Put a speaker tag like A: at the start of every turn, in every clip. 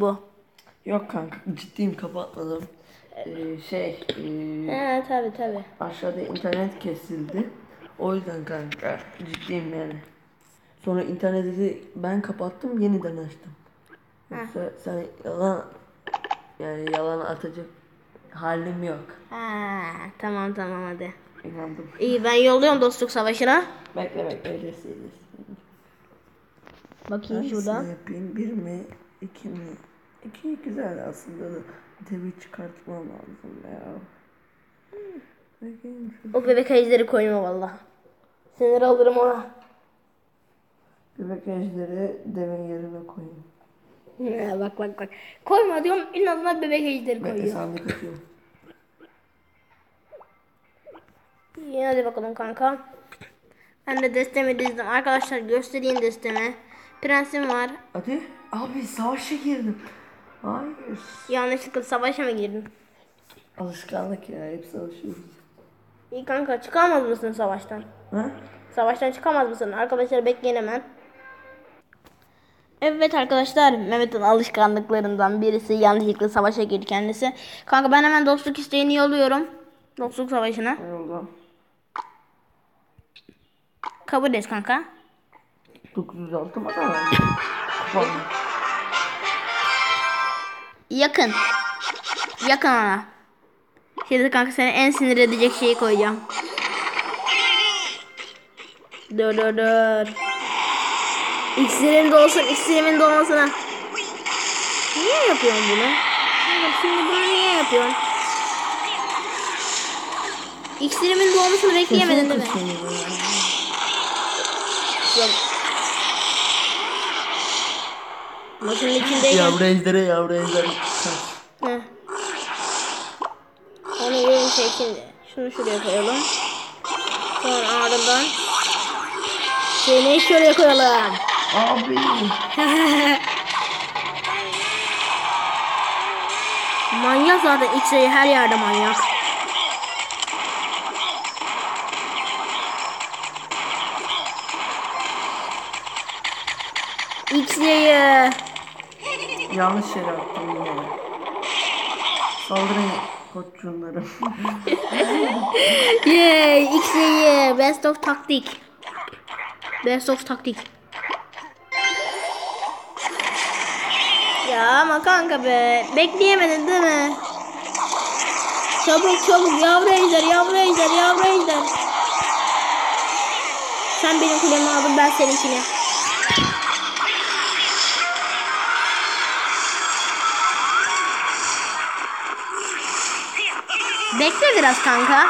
A: bu.
B: Yok kanka ciddiyim kapatmadım. Ee, şey ee,
A: He tabi tabi.
B: aşağıda internet kesildi. O yüzden kanka ciddiyim yani. Sonra interneti ben kapattım yeniden açtım. Yoksa sen yalan yani yalan atacak halim yok.
A: Ha tamam tamam hadi.
B: İnandım.
A: İyi ben yolluyorum dostluk savaşına.
B: Bekle bekle öylesi
A: Bakayım
B: Hangisini
A: şuradan.
B: yapayım? Bir mi? İki mi? İki güzel aslında da devi çıkartmam lazım ya. Bakayım şu
A: O bebek ejderi koyma valla. Sinir alırım ona.
B: bebek ejderi devin yerine koyayım.
A: He, bak bak bak. Koyma diyorum inadına bebek
B: Bekle
A: koyuyor.
B: sandık atıyorum.
A: İyi hadi bakalım kanka. Ben de destemi dizdim. Arkadaşlar göstereyim destemi. Prensim var.
B: Hadi. Abi savaşa girdim. Hayır.
A: Yanlışlıkla savaşa mı girdin?
B: Alışkanlık ya. Hep savaşıyoruz.
A: İyi kanka çıkamaz mısın savaştan?
B: Ha?
A: Savaştan çıkamaz mısın? Arkadaşlar bekleyin hemen. Evet arkadaşlar Mehmet'in alışkanlıklarından birisi yanlışlıkla savaşa girdi kendisi. Kanka ben hemen dostluk isteğini yolluyorum. Dostluk savaşına.
B: Oldu?
A: Kabul et kanka.
B: 906 mı da?
A: Yakın. Yakın ona. Şimdi kanka seni en sinir edecek şeyi koyacağım. Dur dur dur. İksirimin de olsun, iksirimin de olmasına. Niye yapıyorsun bunu? Şimdi bunu niye yapıyorsun? İksirimin doğmasını bekleyemedin değil mi? Yok. Maşının içindeyken...
B: Yavru ejderi yavru ejderi. Kaç.
A: Heh. Onu yerin şey şimdi. Şunu şuraya koyalım. Sonra ardından seni şuraya koyalım.
B: Abi.
A: Manyak zaten X-ray her yerde manyak. X-ray'ı.
B: Yanlış yere attım yine. Saldırın koçunlarım.
A: Yay X-ray'ı. Best of taktik. Best of taktik. Ya ama kanka be. Bekleyemedin değil mi? Çabuk çabuk yavru ejder yavru ejder yavru ejder. Sen benim kulemi aldın ben seninkini. Bekle biraz kanka.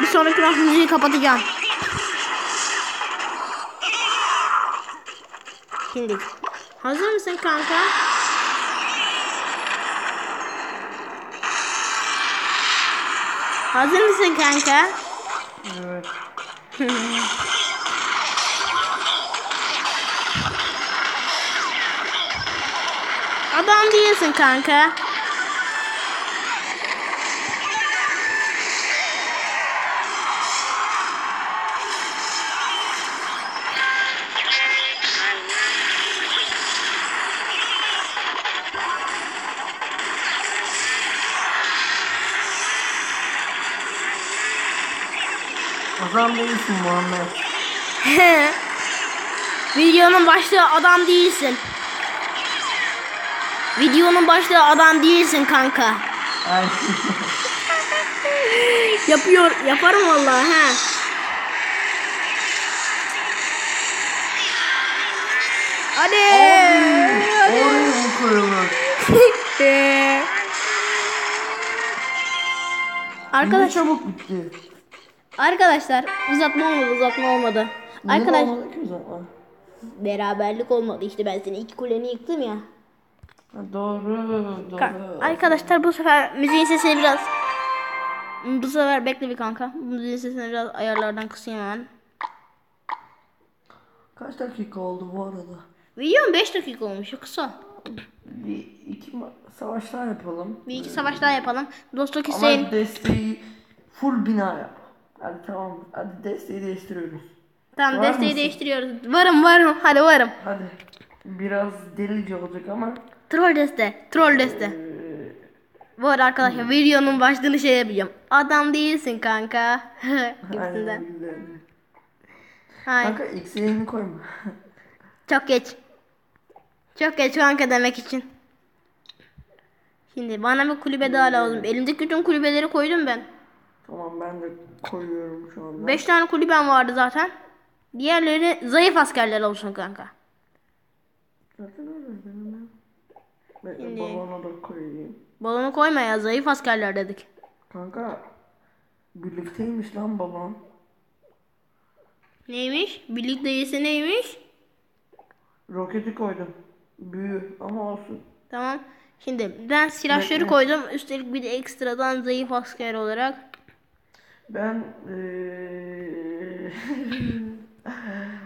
A: Bir sonraki round müziği kapatacağım. Şimdi. Hazır mısın kanka? Hazır mısın kanka?
B: evet.
A: Adam değilsin kanka.
B: Adam değilsin Muhammed.
A: Videonun başlığı adam değilsin. Videonun başlığı adam değilsin kanka.
B: Ay.
A: Yapıyor, yaparım vallahi ha. Hadi.
B: Oraya mı koyulur?
A: Arkadaş,
B: Ne çabuk bitti.
A: arkadaşlar uzatma olmadı, uzatma olmadı. Arkadaş,
B: Neden olmadı ki o zaman?
A: beraberlik olmadı işte ben senin iki kuleni yıktım ya.
B: Doğru, doğru.
A: Ka- Arkadaşlar bu sefer müziğin sesini biraz bu sefer bekle bir kanka. Müziğin sesini biraz ayarlardan kısayım hemen.
B: Kaç dakika oldu bu arada?
A: Videom 5 dakika olmuş. Kısa.
B: Bir iki savaş daha yapalım.
A: Bir iki savaş daha yapalım. Dostluk isteyin.
B: Ama desteği full bina yap. Hadi tamam. Hadi desteği değiştiriyoruz.
A: Tamam
B: Var
A: desteği
B: mısın?
A: değiştiriyoruz. Varım varım. Hadi varım.
B: Hadi. Biraz delice olacak ama
A: Troll deste. Troll deste.
B: eee,
A: Bu arada arkadaşlar videonun başlığını şey yapacağım. Adam değilsin kanka. Gibisinden. Hayır.
B: Kanka X'ini koyma.
A: Çok geç. Çok geç kanka demek için. Şimdi bana bir kulübe daha lazım. Elimdeki bütün kulübeleri koydum ben.
B: tamam ben de koyuyorum şu anda.
A: 5 tane kulübem vardı zaten. Diğerleri zayıf askerler olsun kanka.
B: Zaten öyle benim ya. Bekle
A: Şimdi-
B: balona da koyayım.
A: Balonu koyma ya zayıf askerler dedik.
B: Kanka birlikteymiş lan balon.
A: Neymiş? Birlik değilse neymiş?
B: Roketi koydum. Büyü ama olsun.
A: Tamam. Şimdi ben silahları koydum. Üstelik bir de ekstradan zayıf asker olarak.
B: Ben eee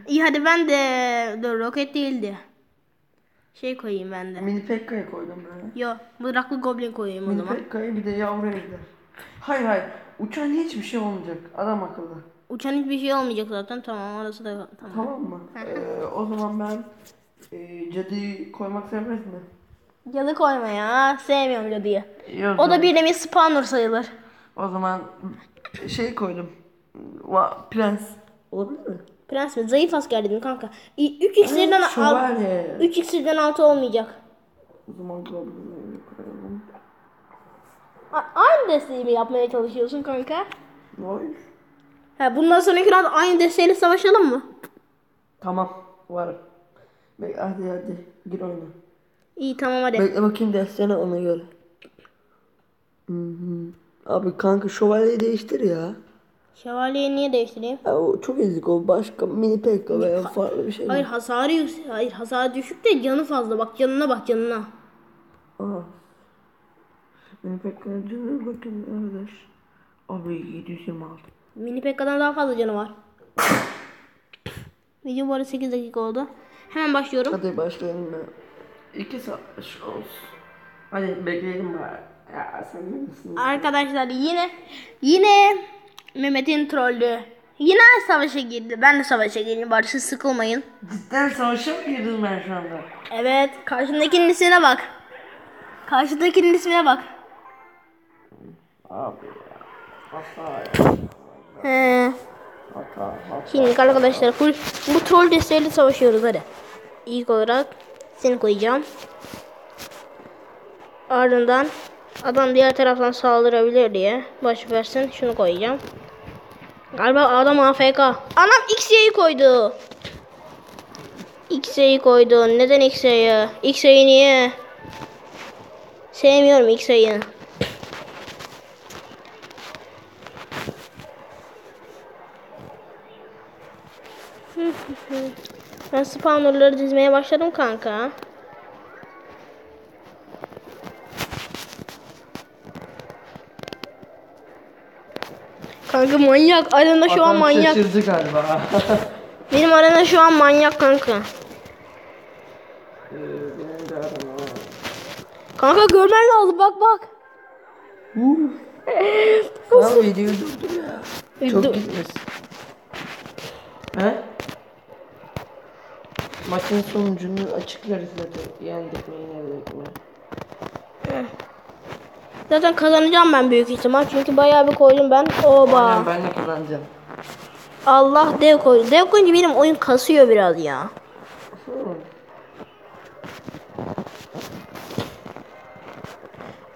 A: İyi hadi ben de dur roket değildi. Şey koyayım ben de.
B: mini Pekka'yı koydum ben.
A: Yo mızraklı goblin koyayım o
B: Mini
A: zaman.
B: Pekka'yı bir de yavru ejder. Hayır hayır. Uçan hiçbir şey olmayacak. Adam akıllı.
A: Uçan hiçbir şey olmayacak zaten. Tamam orası da tamam.
B: Tamam mı? Ee, o zaman ben e, cadıyı koymak serbest mi?
A: Cadı koyma ya. Sevmiyorum cadıyı.
B: İyi
A: O da bir nevi spawner sayılır.
B: O zaman şey koydum. Va, prens. Olabilir mi?
A: Prens mi? Zayıf asker dedim kanka. 3 iksirden al.
B: Şövalye.
A: 3 iksirden 6 olmayacak.
B: O zaman goblinleri koyalım.
A: Aynı desteği mi yapmaya çalışıyorsun kanka?
B: Hayır.
A: Ha, bundan sonraki round aynı desteğiyle savaşalım mı?
B: Tamam. Var. Bek hadi hadi. Gir oyna.
A: İyi tamam hadi.
B: Bekle bakayım destene ona göre. Hı hı. Abi kanka şövalyeyi değiştir ya.
A: Şövalyeyi niye değiştireyim?
B: ya o çok ezik o. Başka mini pekka veya farklı bir şey.
A: Hayır hasarı yüksek. Hayır hasarı düşük de canı fazla. Bak canına bak canına.
B: Aa. Mini pekka'nın canına bakın arkadaş. Abi 726.
A: Mini Pekka'dan daha fazla canı var. Video bu arada 8 dakika oldu. Hemen başlıyorum.
B: Hadi başlayalım ya. İki saat olsun. Hadi bekleyelim bari. Ya sen ne misin?
A: Arkadaşlar yine yine Mehmet'in trollü. Yine savaşa girdi. Ben de savaşa girdim. Bari siz sıkılmayın.
B: Cidden savaşa mı girdim ben şu anda?
A: Evet. Karşındakinin ismine bak. Karşındakinin ismine bak.
B: Abi ya. Hata ya.
A: He.
B: Hata hata.
A: Şimdi arkadaşlar full bu troll desteğiyle savaşıyoruz hadi. İlk olarak seni koyacağım. Ardından adam diğer taraftan saldırabilir diye baş versin şunu koyacağım. Galiba adam AFK. Anam X'yi koydu. X'yi koydu. Neden X'yi? X'yi niye? Sevmiyorum X'yi. Ben spawnerları dizmeye başladım kanka. Kanka manyak. Arena şu an
B: Adam
A: manyak.
B: şaşırdı galiba.
A: Benim arena şu an manyak kanka.
B: Ee.
A: Kanka görmen lazım bak bak.
B: Lan videoyu durdur ya. Çok
A: Dur.
B: gitmesin. He? Maçın sonucunu açıklarız zaten. Yendik mi yenildik mi?
A: Zaten kazanacağım ben büyük ihtimal. Çünkü bayağı bir koydum ben. Oba.
B: Aynen ben de kazanacağım.
A: Allah dev koydu. Dev koyunca benim oyun kasıyor biraz ya.
B: Hı.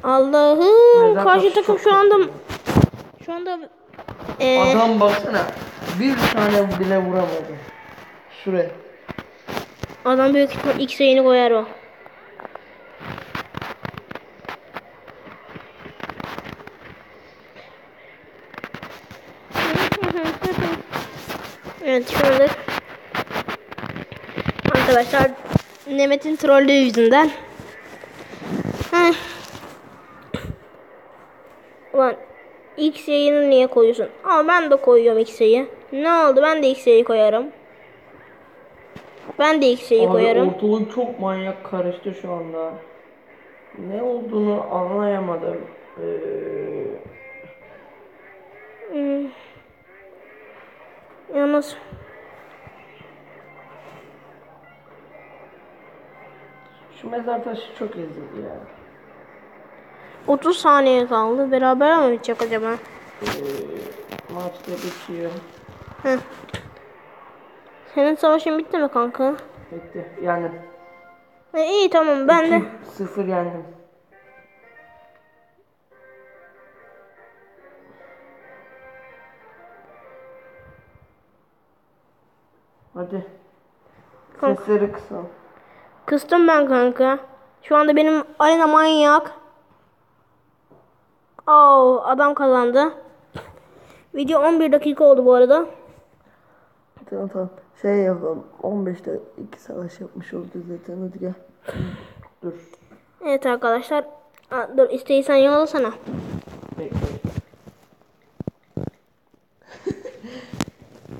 A: Allah'ım karşı takım şu anda şu anda e,
B: Adam baksana. Bir tane bile vuramadı. Şuraya.
A: adam büyük ihtimal X yayını koyar o. Evet anda arkadaşlar Nemet'in trollü yüzünden Heh. Ulan X yayını niye koyuyorsun? Aa ben de koyuyorum X yayı. Ne oldu? Ben de X yayı koyarım. Ben de X yayı
B: Abi
A: koyarım.
B: ortalık çok manyak karıştı şu anda. Ne olduğunu anlayamadım. Ee,
A: Hmm. Nasıl?
B: Şu mezar taşı çok ezildi ya.
A: 30 saniye kaldı. Beraber mi bitecek acaba?
B: Ee, maçta bitiyor.
A: Hı. Senin savaşın bitti mi kanka?
B: Bitti. Yani
A: E, iyi tamam ben de.
B: 0 yendim. Hadi.
A: Kanka.
B: Sesleri kısal.
A: Kıstım ben kanka. Şu anda benim arena manyak. Oo, adam kazandı. Video 11 dakika oldu bu arada.
B: Tamam tamam. Şey yapalım. 15'te iki savaş yapmış olacağız zaten. Hadi gel. Dur.
A: Evet arkadaşlar. Aa, dur isteği sen yollasana.
B: Bekle.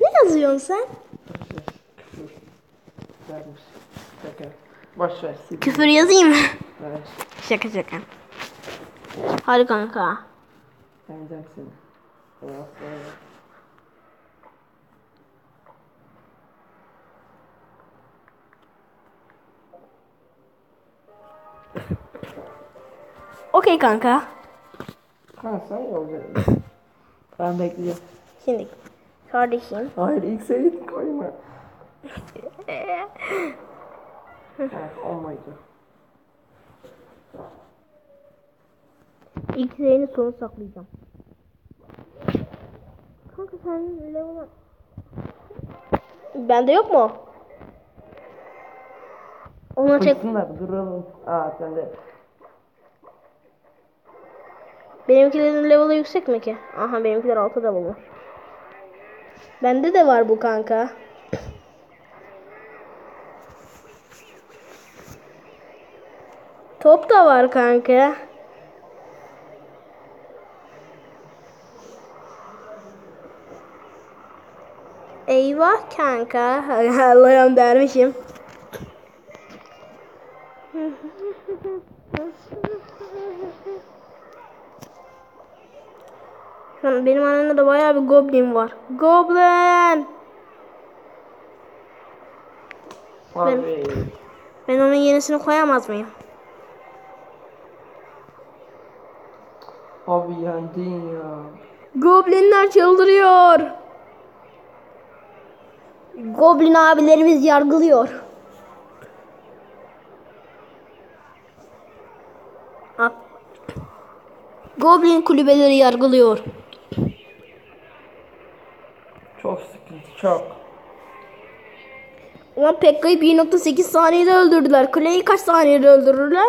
A: Ne yazıyorsun sen?
B: Vermiş. Şaka. Boş ver. sil.
A: Küfür yazayım mı?
B: Ver.
A: şaka şaka. Hadi kanka.
B: Yeneceğim seni. Allah Allah.
A: Okey kanka.
B: Ha sen ben bekleyeceğim.
A: Şimdi kardeşim.
B: Hayır ilk seyit koyma. Ha, olmaydı.
A: İlk seyini sonu saklayacağım. Kanka sen level Bende yok mu? Ona çek.
B: Duralım. Aa sen de.
A: Benimkilerin level'ı yüksek mi ki? Aha benimkiler 6 level var. Bende de var bu kanka. Top da var kanka. Eyvah kanka. Allah'ım dermişim. Benim aramda da bayağı bir goblin var. Goblin!
B: Abi.
A: Ben onun yenisini koyamaz mıyım?
B: Abi yendin ya.
A: Goblinler çıldırıyor. Goblin abilerimiz yargılıyor. Ah. Goblin kulübeleri yargılıyor.
B: Çok sıkıntı çok.
A: Ulan Pekka'yı 1.8 saniyede öldürdüler. Clay'i kaç saniyede öldürürler?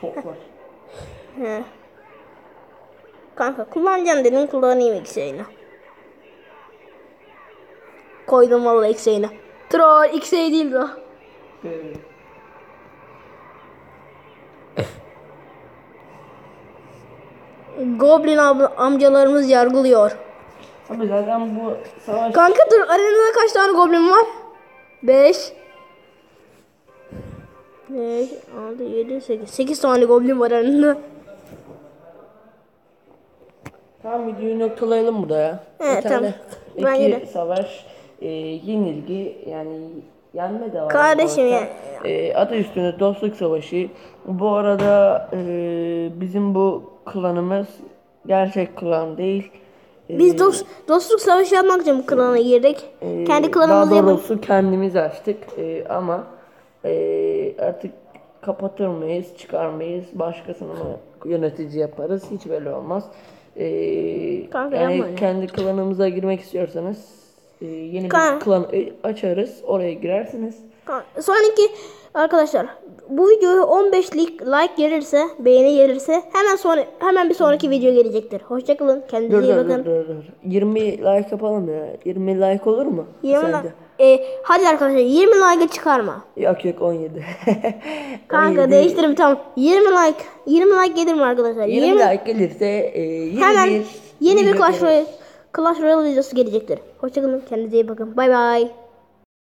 B: Çok var.
A: He. Kanka kullanacağım dedim kullanayım X'e'yle. Koydum vallahi X'e'yle. Troll X'e değil.
B: Ee,
A: Goblin ab- amcalarımız yargılıyor.
B: Abi zaten bu savaş
A: Kanka dur arenada kaç tane goblin var? 5 5 6 7 8 8 tane goblin var arenada.
B: Tamam videoyu noktalayalım burada ya.
A: Evet,
B: Bir
A: tamam.
B: tane iki
A: de.
B: savaş, e, yenilgi yani yenme de var.
A: Kardeşim ya-.
B: E, adı üstünde dostluk savaşı. Bu arada e, bizim bu klanımız gerçek klan değil. E,
A: Biz dost, dostluk savaşı yapmak için bu klana girdik.
B: e,
A: Kendi
B: Daha
A: klanımızı yapıp
B: doğrusu kendimiz açtık E, ama e, artık kapatır mıyız, çıkar mıyız, başkasını mı yönetici yaparız hiç belli olmaz. E,
A: Kanka
B: yani
A: yapma ya.
B: kendi klanımıza girmek istiyorsanız e, yeni
A: Kan-
B: bir klan e, açarız, oraya girersiniz.
A: Sonraki arkadaşlar bu videoya 15 like, like gelirse, beğeni gelirse hemen sonra hemen bir sonraki video gelecektir. Hoşçakalın. Kendinize
B: Dur
A: iyi
B: dur,
A: bakın.
B: dur dur dur. 20 like yapalım ya. 20 like olur mu?
A: 20
B: Sence?
A: E, hadi arkadaşlar 20 like'ı çıkarma.
B: Yok yok 17.
A: Kanka
B: 17.
A: değiştirim tamam. 20 like 20 like gelir mi arkadaşlar?
B: 20,
A: 20
B: like gelirse e, yeni
A: hemen
B: bir
A: yeni bir Clash. Royale Clash Royale videosu gelecektir. Hoşçakalın. Kendinize iyi bakın. Bay bay.